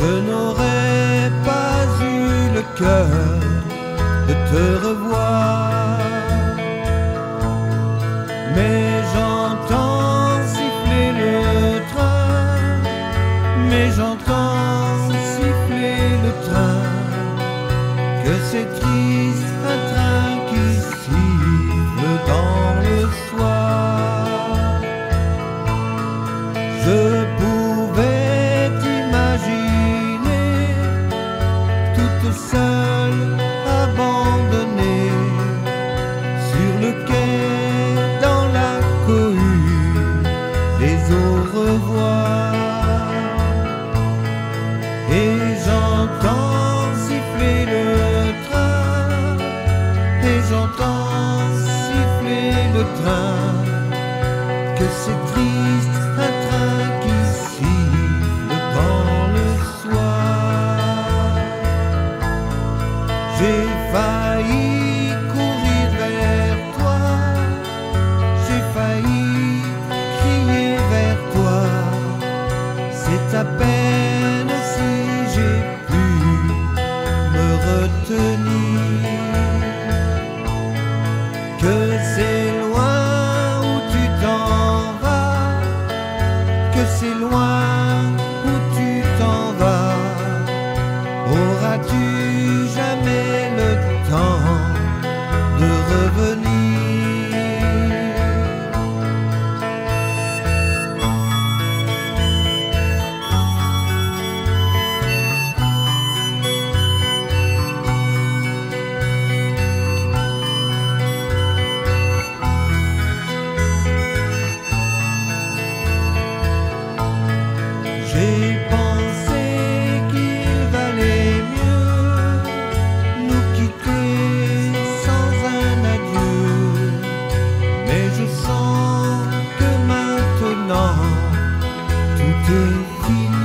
je n'aurais pas eu le cœur de te revoir. Mais j'entends siffler le train, mais j'entends siffler le train, que c'est triste un train qui siffle. Toute seule, abandonnée sur le quai dans la cohue des au revoir. Et j'entends siffler le train, et j'entends siffler le train, que c'est triste un train à peine si j'ai pu me retenir. Que c'est loin où tu t'en vas, que c'est loin sens que maintenant tout est fini.